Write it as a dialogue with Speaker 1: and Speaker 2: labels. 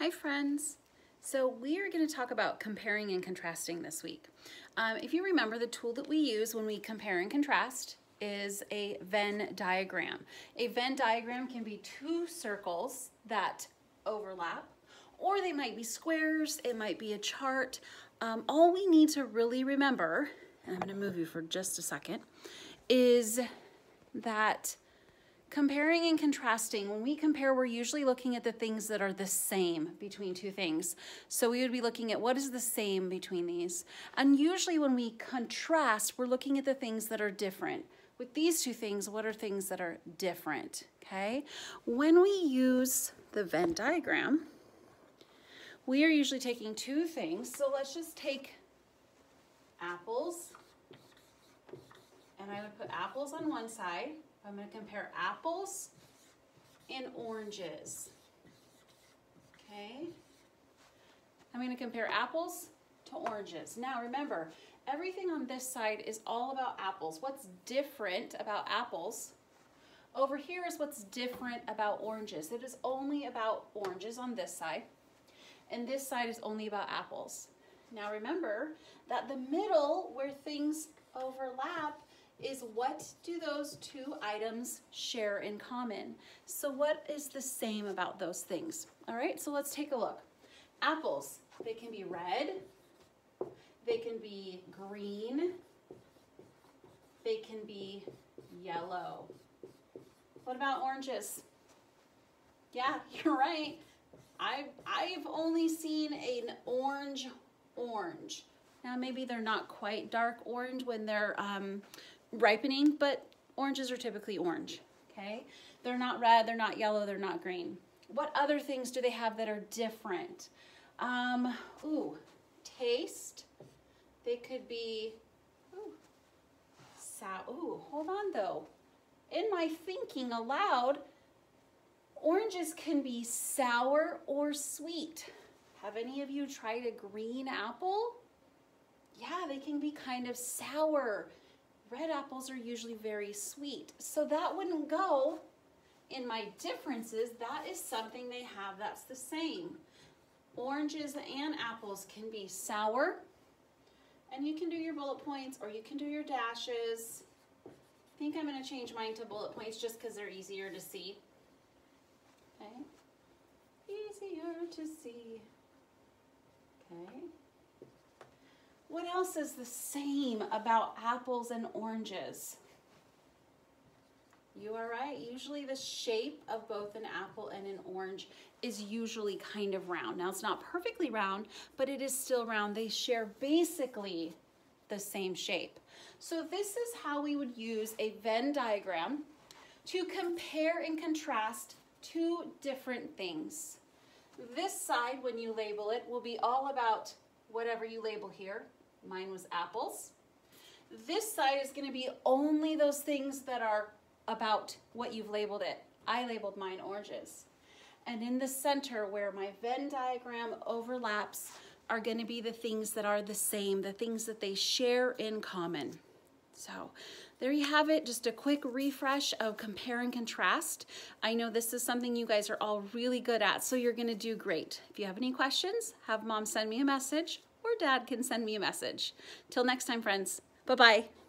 Speaker 1: Hi friends. So we are going to talk about comparing and contrasting this week. Um, if you remember, the tool that we use when we compare and contrast is a Venn diagram. A Venn diagram can be two circles that overlap, or they might be squares, it might be a chart. Um, all we need to really remember, and I'm going to move you for just a second, is that Comparing and contrasting, when we compare, we're usually looking at the things that are the same between two things. So we would be looking at what is the same between these. And usually when we contrast, we're looking at the things that are different. With these two things, what are things that are different, okay? When we use the Venn diagram, we are usually taking two things. So let's just take apples, and I would put apples on one side, I'm going to compare apples and oranges. Okay? I'm going to compare apples to oranges. Now remember, everything on this side is all about apples. What's different about apples? Over here is what's different about oranges. It is only about oranges on this side, and this side is only about apples. Now remember that the middle where things overlap is what do those two items share in common? So what is the same about those things? All right, so let's take a look. Apples, they can be red, they can be green, they can be yellow. What about oranges? Yeah, you're right. I've, I've only seen an orange orange. Now maybe they're not quite dark orange when they're um, ripening, but oranges are typically orange, okay? They're not red, they're not yellow, they're not green. What other things do they have that are different? Um, ooh, taste. They could be, ooh, sour. Ooh, hold on though. In my thinking aloud, oranges can be sour or sweet. Have any of you tried a green apple? Yeah, they can be kind of sour red apples are usually very sweet. So that wouldn't go in my differences. That is something they have that's the same. Oranges and apples can be sour, and you can do your bullet points or you can do your dashes. I think I'm going to change mine to bullet points just because they're easier to see. Okay, easier to see. Okay. What else is the same about apples and oranges? You are right. Usually the shape of both an apple and an orange is usually kind of round. Now it's not perfectly round, but it is still round. They share basically the same shape. So this is how we would use a Venn diagram to compare and contrast two different things. This side, when you label it, will be all about whatever you label here. Mine was apples. This side is going to be only those things that are about what you've labeled it. I labeled mine oranges. And in the center where my Venn diagram overlaps are going to be the things that are the same, the things that they share in common. So there you have it, just a quick refresh of compare and contrast. I know this is something you guys are all really good at, so you're gonna do great. If you have any questions, have mom send me a message or dad can send me a message. Till next time, friends. Bye-bye.